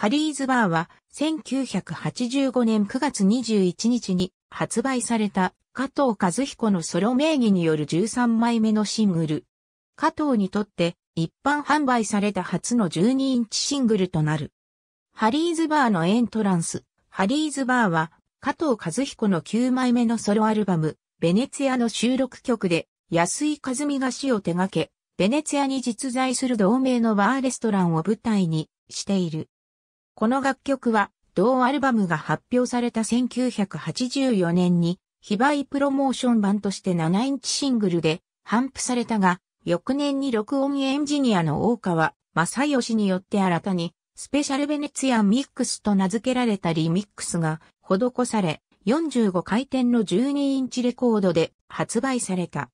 ハリーズバーは1985年9月21日に発売された加藤和彦のソロ名義による13枚目のシングル。加藤にとって一般販売された初の12インチシングルとなる。ハリーズバーのエントランス。ハリーズバーは加藤和彦の9枚目のソロアルバム、ベネツィアの収録曲で安井和美が詩を手掛け、ベネツィアに実在する同名のバーレストランを舞台にしている。この楽曲は、同アルバムが発表された1984年に、非売プロモーション版として7インチシングルで頒布されたが、翌年に録音エンジニアの大川正義によって新たに、スペシャルベネツィアンミックスと名付けられたリミックスが施され、45回転の12インチレコードで発売された。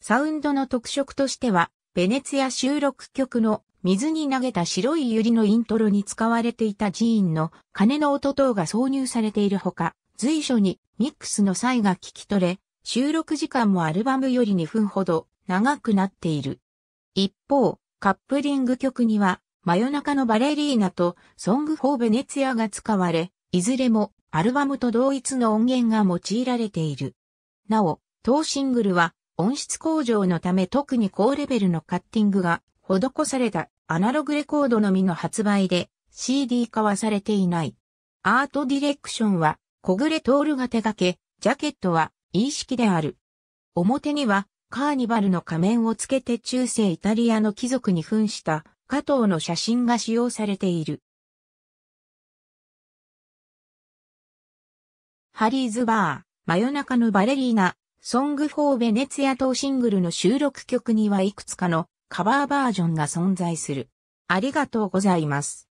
サウンドの特色としては、ベネツィア収録曲の水に投げた白い百合のイントロに使われていた寺院の鐘の音等が挿入されているほか、随所にミックスの際が聞き取れ、収録時間もアルバムより2分ほど長くなっている。一方、カップリング曲には、真夜中のバレリーナとソングフォーベネツィアが使われ、いずれもアルバムと同一の音源が用いられている。なお、当シングルは音質向上のため特に高レベルのカッティングが施されたアナログレコードのみの発売で CD 化はされていない。アートディレクションは小暮トールが手掛け、ジャケットはイ式である。表にはカーニバルの仮面をつけて中世イタリアの貴族に扮した加藤の写真が使用されている。ハリーズバー、真夜中のバレリーナ、ソングフォーベネツィア等シングルの収録曲にはいくつかのカバーバージョンが存在する。ありがとうございます。